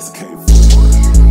this came.